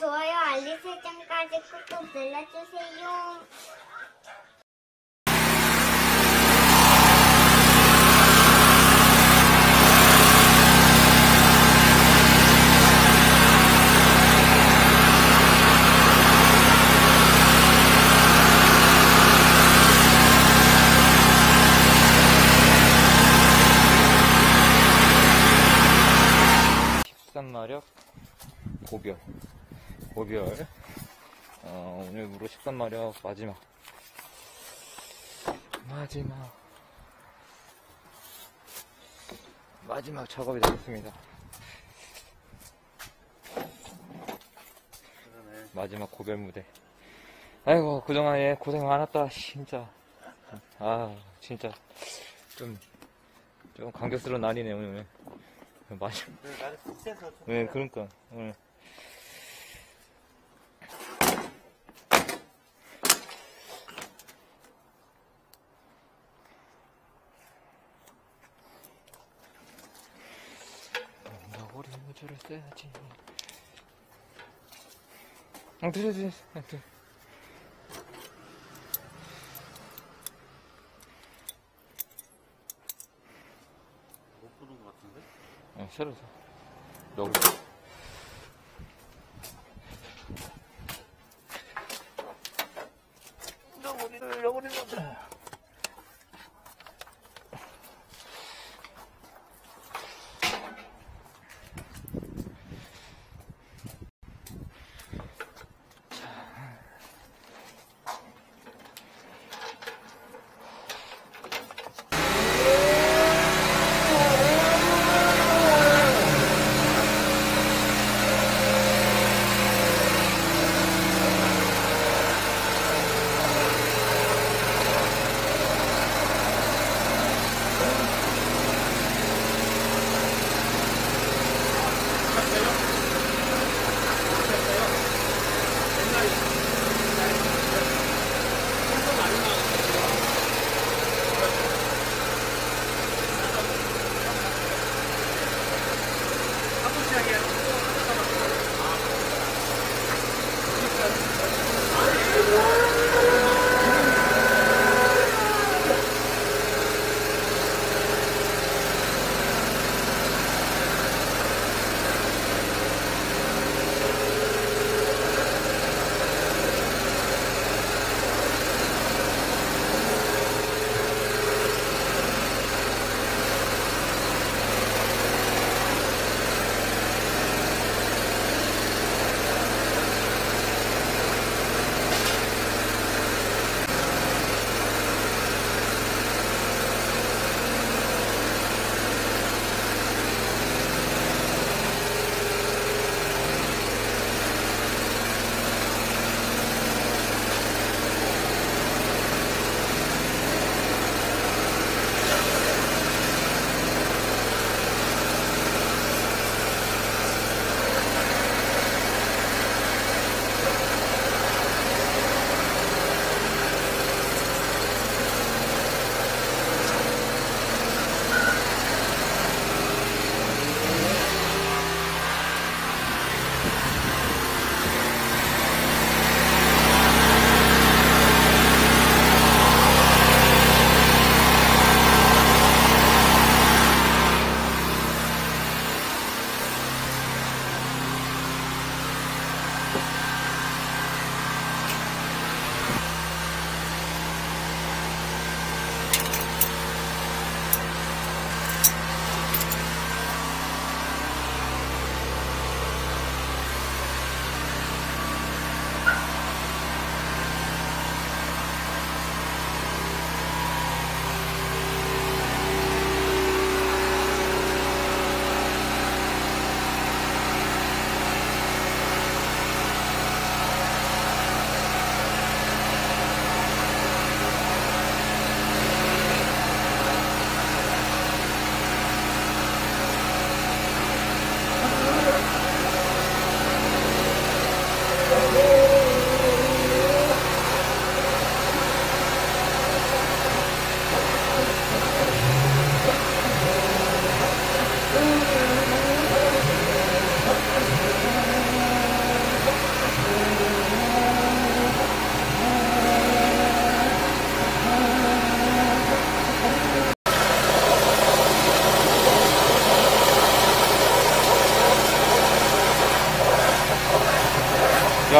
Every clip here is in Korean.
좋아요, 알림 설정까지 꾹꾹 눌러주세요. 식산마력 고별 고별 어, 오늘부로 식산마력 마지막. 마지막. 마지막 작업이 되겠습니다. 마지막 고별 무대. 아이고 그동안 예 고생 많았다 진짜. 아 진짜. 좀 좀 감격스러운 날이네 오늘. 마지막. 네, 그러니까. 네. 너 줄을 써야지. 응, 드려, 드려, 응, 드려. 못 부는 것 같은데? 응, 새로 사. 너구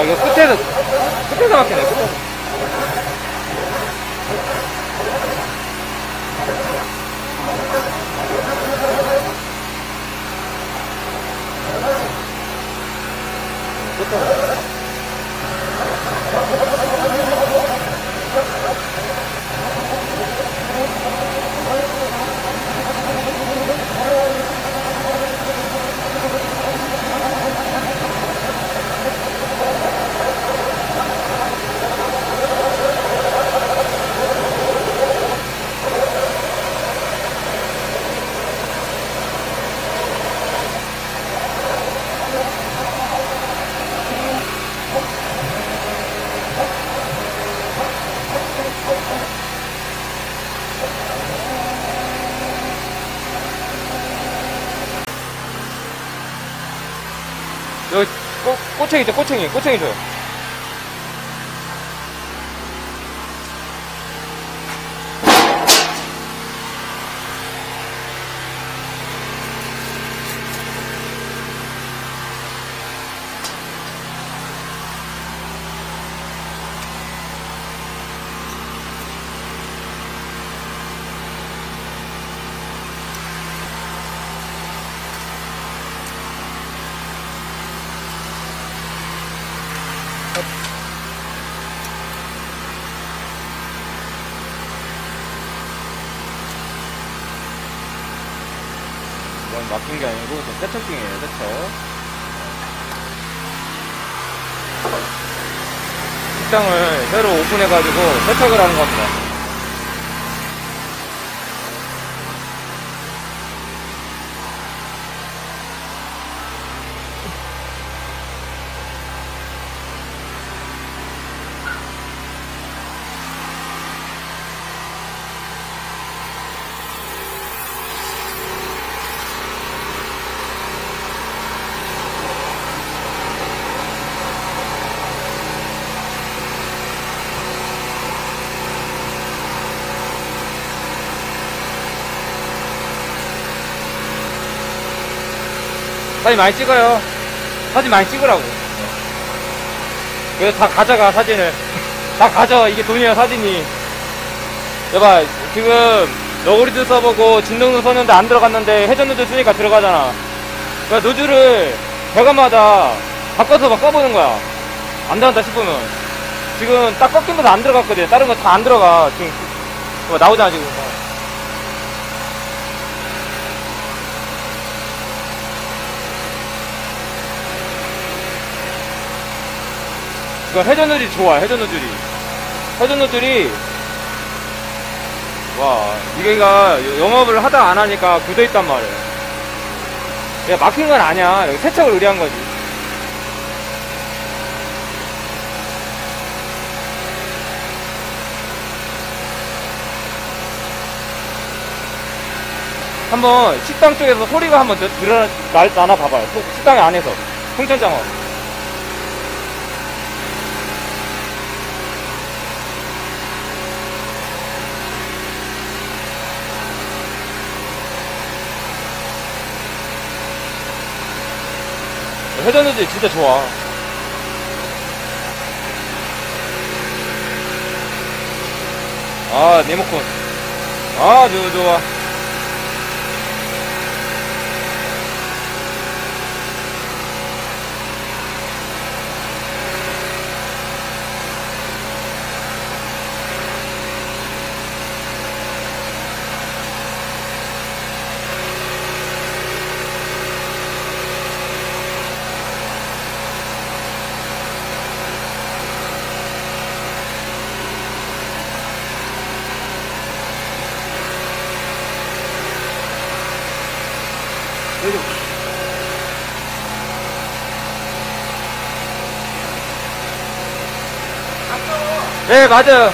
야, 이거 끝에서, 끝에서 막히네, 끝에서. 꼬, 꼬챙이 있죠, 꼬챙이. 꼬챙이 줘요. 세척 중이에요, 세척. 식당을 새로 오픈해가지고 세척을 하는 겁니다. 사진 많이 찍어요. 사진 많이 찍으라고. 그래서 다 가져가, 사진을. 다 가져. 이게 돈이야, 사진이. 여봐, 지금, 너구리도 써보고, 진동도 썼는데 안 들어갔는데, 회전노즐 쓰니까 들어가잖아. 그러니까 노즐을, 배관마다 바꿔서 막 써보는 거야. 안 들어간다 싶으면. 지금 딱 꺾이면서 안 들어갔거든. 다른 거 다 안 들어가. 지금, 봐, 나오잖아, 지금. 그러니까 회전 노즐이 좋아, 회전 노즐이. 회전 노즐이, 와, 이게가 영업을 하다 안 하니까 굳어 있단 말이야. 야, 막힌 건 아니야. 여기 세척을 의뢰한 거지. 한번 식당 쪽에서 소리가 한번 들- 드러, 날, 나나 봐봐요. 소- 식당 안에서. 풍천장어. 회전 노즐 진짜 좋아. 아, 네모콘. 아, 좋아, 좋아. 맞아요.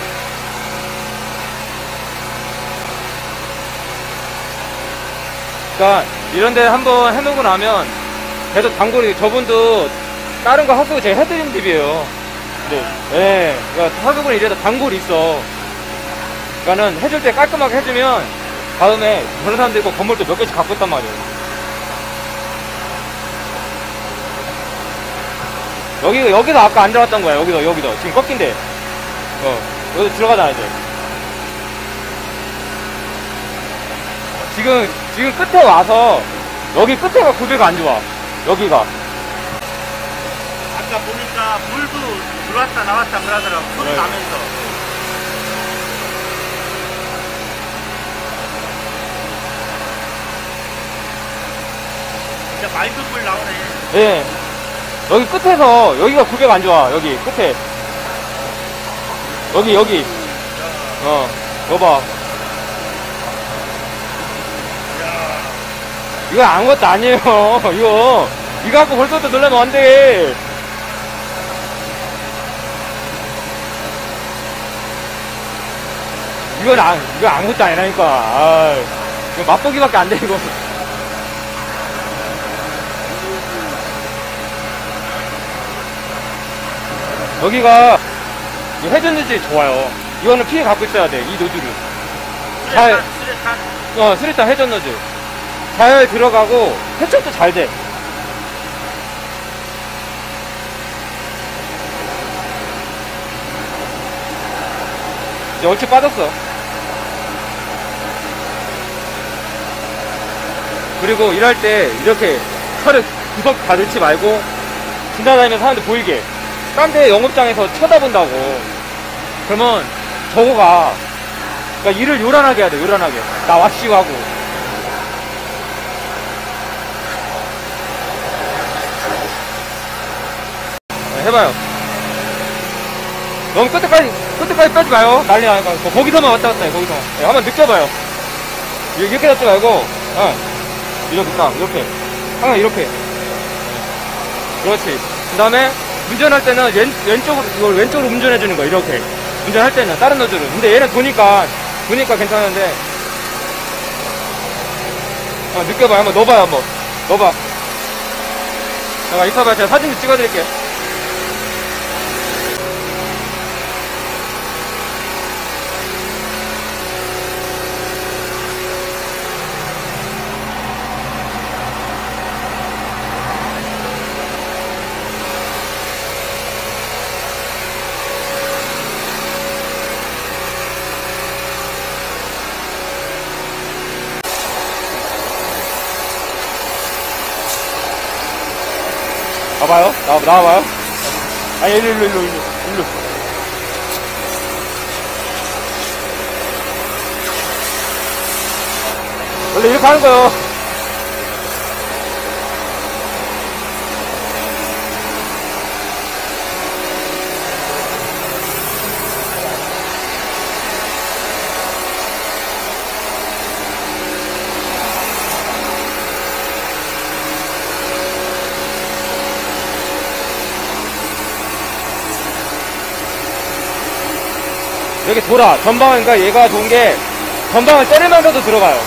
그니까, 이런데 한번 해놓고 나면, 계속 단골이, 저분도, 다른 거 하수구 제가 해드린 집이에요. 네. 네. 그니까, 하수구는 이래도 단골이 있어. 그니까는, 해줄 때 깔끔하게 해주면, 다음에, 그런 사람도 있고, 건물도 몇 개씩 갖고 있단 말이에요. 여기, 여기서 아까 안 들어갔던 거야. 여기서, 여기서. 지금 꺾인데. 어, 여기서 들어가잖아, 이제. 지금, 지금 끝에 와서, 여기 끝에가 구비가 안 좋아. 여기가. 아까 보니까 물도 들어왔다 나왔다 그러더라고. 소리 네. 나면서. 진짜 맑은 물 나오네. 예. 여기 끝에서, 여기가 구비가 안 좋아. 여기, 끝에. 여기, 여기. 어, 여봐. 이거 아무것도 아니에요. 이거. 이거 갖고 벌써부터 놀라면 안 돼. 이건 아, 이거 아무것도 아니라니까. 아, 이거 맛보기밖에 안 돼, 이거. 여기가 이 회전유지 좋아요. 이거는 피해 갖고 있어야 돼, 이 노즐을. 잘- 수레탄. 어, 스리타 회전 노즐. 잘 들어가고, 세척도 잘 돼. 이제 얼추 빠졌어. 그리고 일할 때 이렇게 차를 구석 다 넣지 말고 지나다니면 사람들 보이게 딴 데 영업장에서 쳐다본다고 그러면 저거가 그러니까 일을 요란하게 해야 돼 요란하게. 나 와씨고 하고. 네, 해봐요. 너무 끝에까지 끝에까지 빼지 마요. 난리 나니까. 거- 거기서만 왔다 갔다 해 거기서 네, 한번 느껴봐요. 이렇게 잡지 말고 어, 이렇게 딱 이렇게. 항상 이렇게. 네. 그렇지. 그 다음에 운전할 때는 왼, 왼쪽으로 이걸 왼쪽으로 운전해 주는 거야 이렇게 운전할 때는 다른 노즐은 근데 얘는 도니까 도니까 괜찮은데. 어, 느껴봐요. 한번 넣어봐요 한번. 넣어봐. 잠깐 있어봐요 제가 사진 좀 찍어드릴게요 봐봐요 나와, 나와봐요. 아 일로 일로 일로 일로. 원래 이렇게 하는 거요 이렇게 돌아. 전방은 그러니까 얘가 좋은 게 전방을 때리면서도 들어가요.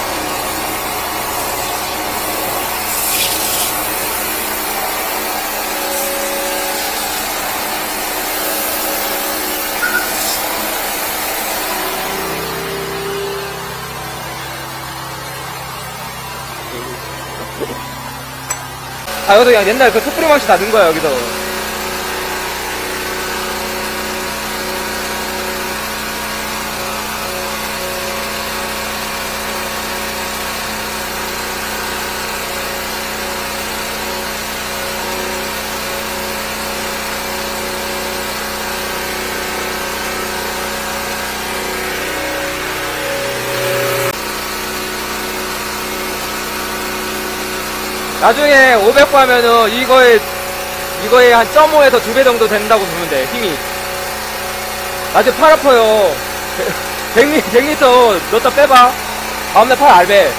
아 여기서 그냥 옛날 그 스프링 맛이 다 넣은 거야 여기서 나중에 500 하면은 이거에 이거에 한 0.5에서 2배 정도 된다고 보면 돼 힘이. 나중에 팔 아파요. 100, 100리터 넣었다 빼봐. 다음날 팔 알배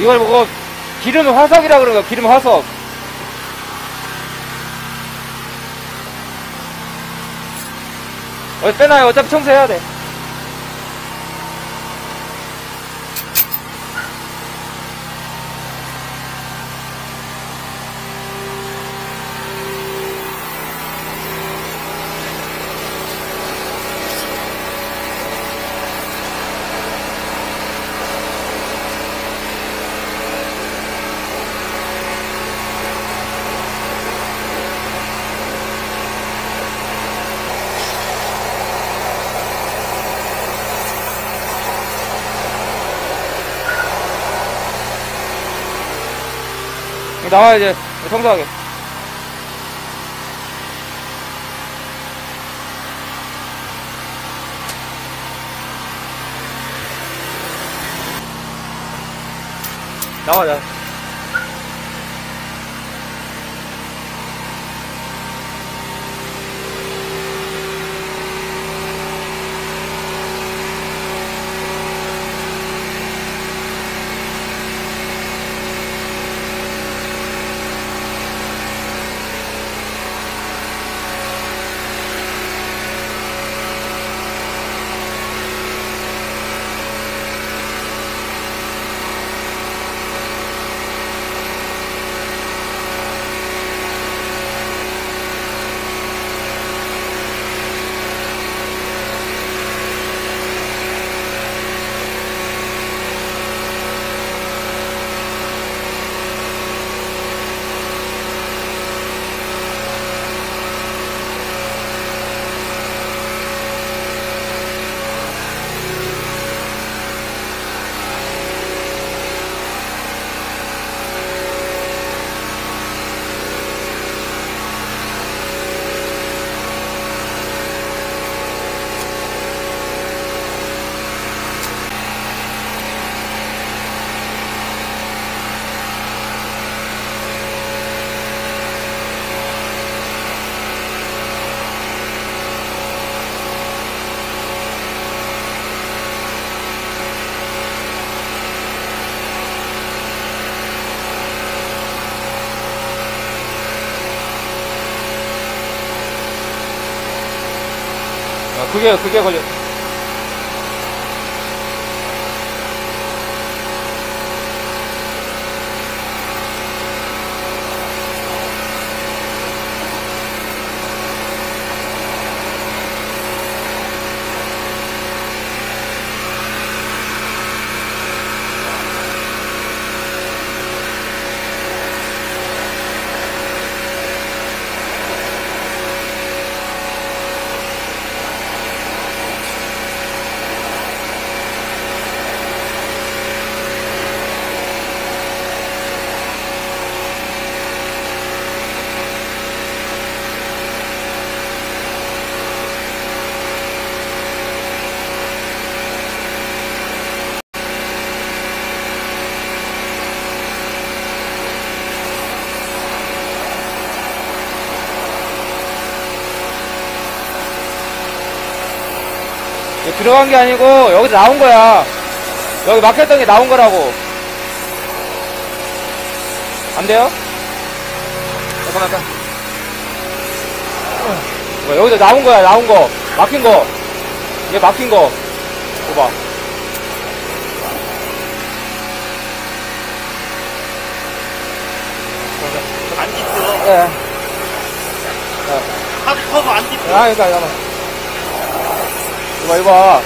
이- 이걸 보고 기름 화석이라 그러는 거야, 기름 화석. 어, 빼놔요. 어차피 청소해야 돼. 나와, 이제. 청소하게. 나와, 나. 그게, 그게 걸려. 이거 들어간 게 아니고, 여기서 나온 거야. 여기 막혔던 게 나온 거라고. 안 돼요? 잠깐만, 잠깐. 어, 여기서 나온 거야, 나온 거. 막힌 거. 이게 막힌 거. 이거 봐. 안 찢어. 예. 하드 커버 안 찢어. 아, 그러니까, 잠깐만. 봐, 이봐.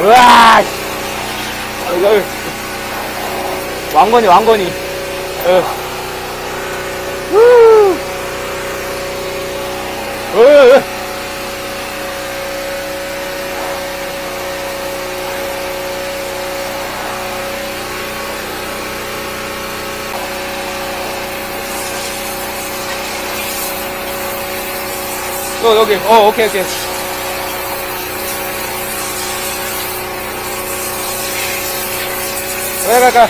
으아! 이거, 왕건이, 왕건이. 으. 으. 으, 으. 어, 여기. 어, 오케이, 오케이. 왜 갈까?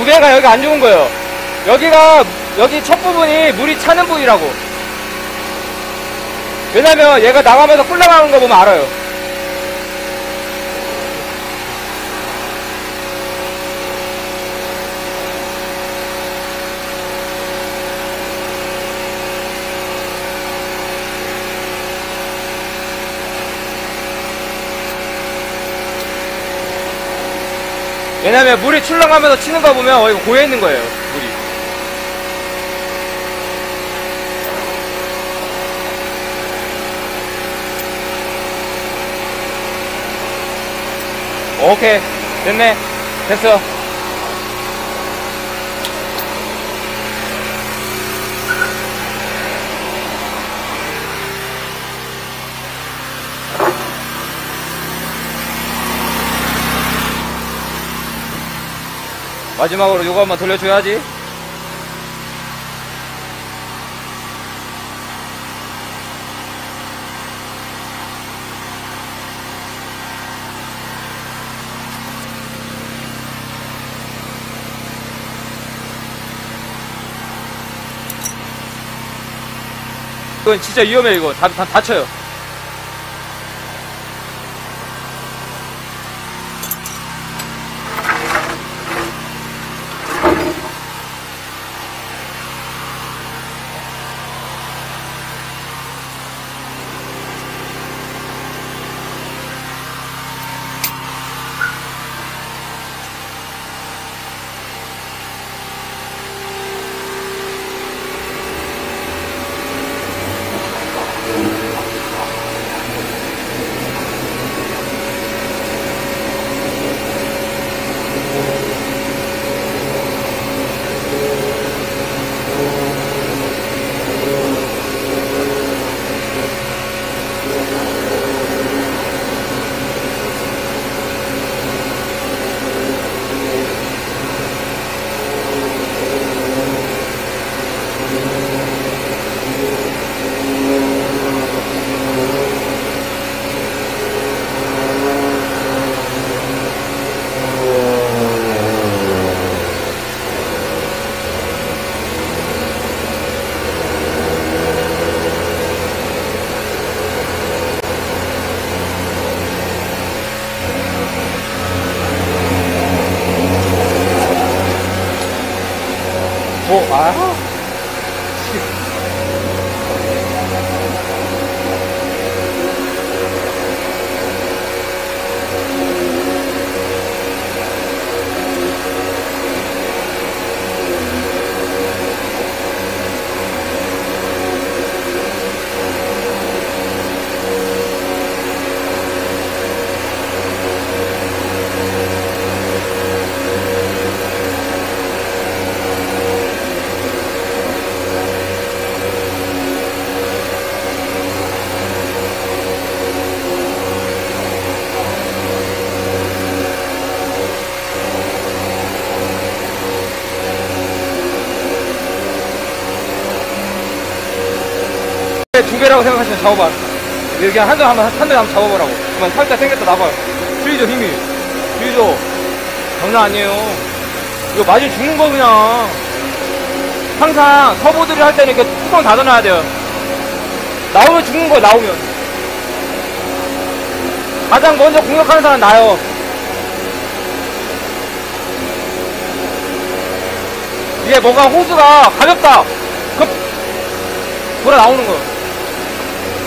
구배가 여기 안 좋은 거예요. 여기가, 여기 첫 부분이 물이 차는 부위라고. 왜냐면 얘가 나가면서 꿀나가는 거 보면 알아요. 왜냐면 물이 출렁하면서 치는 거 보면 어, 이거 고여 있는 거예요, 물이. 오케이. 됐네. 됐어. 마지막으로 요거 한번 돌려줘야지. 이건 진짜 위험해 이거 다, 다 다쳐요. 두 개라고 생각하시면 잡아봐. 여기 한점 한번 한점 한번 잡아보라고. 그러면 살짝 생겼다 나봐요. 줄이죠 힘이. 줄이죠. 장난 아니에요. 이거 맞으면 죽는 거 그냥. 항상 터보들을 할 때는 이렇게 뚜껑 닫아놔야 돼요. 나오면 죽는 거야 나오면. 가장 먼저 공격하는 사람 나요. 이게 뭔가 호수가 가볍다. 급 돌아 나오는 거예요.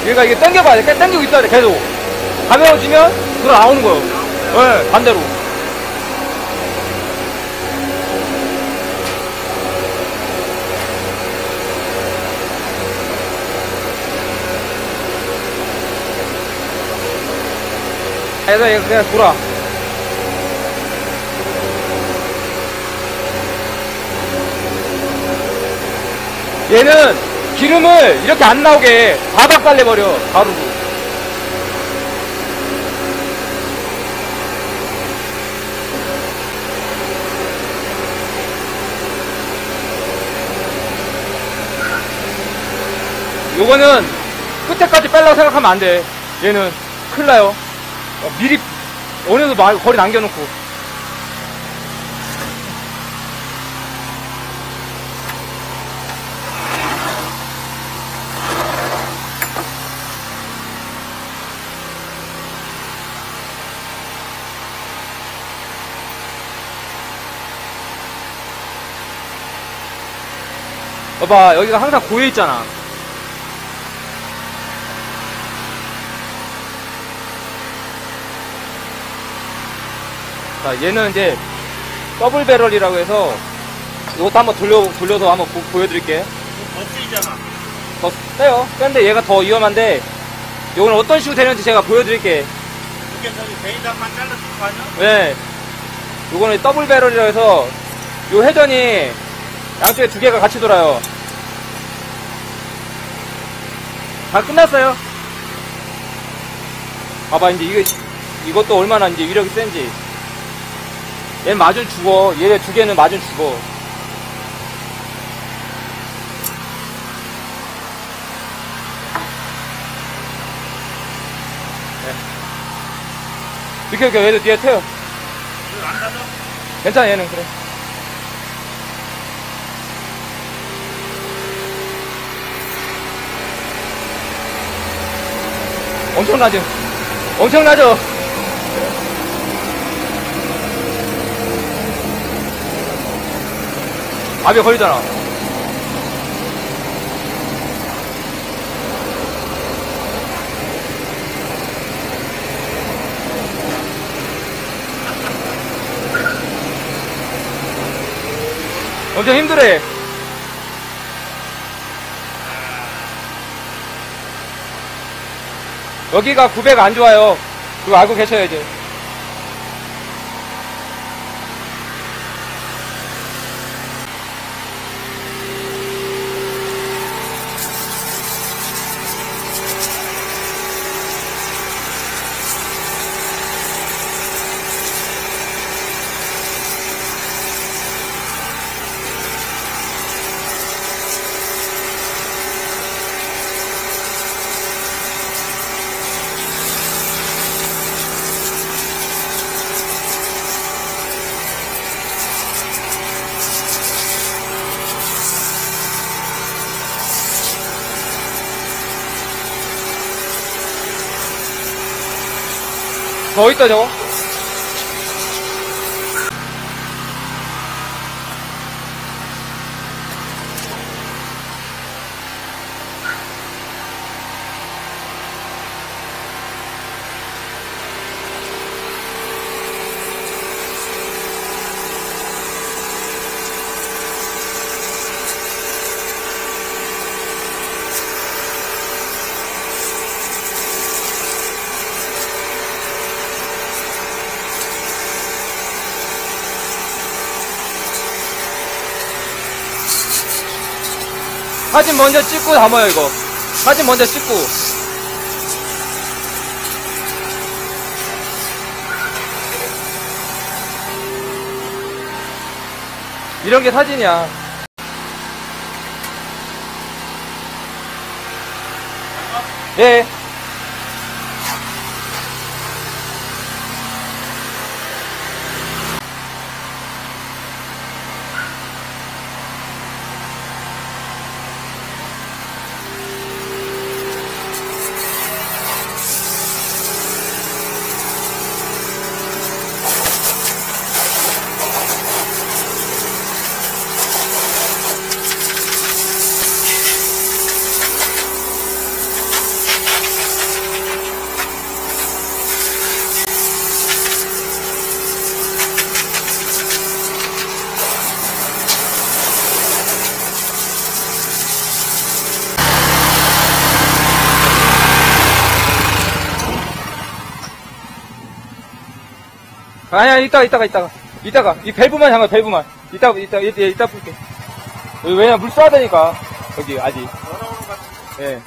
얘가 이게 당겨봐야 돼. 당기고 있어야 돼, 계속. 가벼워지면 들어 나오는 거예요. 예, 네, 반대로. 그래서 얘 그냥 돌아. 얘는 기름을 이렇게 안 나오게 바박 달래버려, 가루로. 요거는 끝에까지 빼려고 생각하면 안 돼. 얘는 큰일 나요. 어, 미리 어느 정도 마- 거리 남겨놓고. 봐봐, 여기가 항상 고여 있잖아. 자, 얘는 이제 double barrel이라고 해서 이것도 한번 돌려, 돌려서 한번 보, 보여드릴게. 더 세잖아. 더 세요. 근데 얘가 더 위험한데, 이거는 어떤 식으로 되는지 제가 보여드릴게. 이게 저기 바닥만 잘랐을 거 아니야? 네. 요거는 double barrel이라 해서, 요 회전이 양쪽에 두 개가 같이 돌아요. 다 끝났어요. 봐봐, 이제 이게, 이것도 얼마나 이제 위력이 센지. 얘 맞은 죽어. 얘두 개는 맞은 죽어. 네. 이렇게, 이렇게 얘도 뒤에 닫아? 괜찮아, 얘는 그래. 엄청나죠? 엄청나죠? 압에 걸리잖아. 엄청 힘들어. 여기가 900 안 좋아요. 그거 알고 계셔야지. 더 있다, 저거. 사진 먼저 찍고 담아요, 이거. 사진 먼저 찍고. 이런 게 사진이야. 예. 아니야, 이따가, 이따가, 이따가. 이따가. 이 밸브만 잠깐, 밸브만. 이따, 이따, 이따, 이따 볼게. 왜냐면 물 쏴야 되니까. 여기, 아직. 예.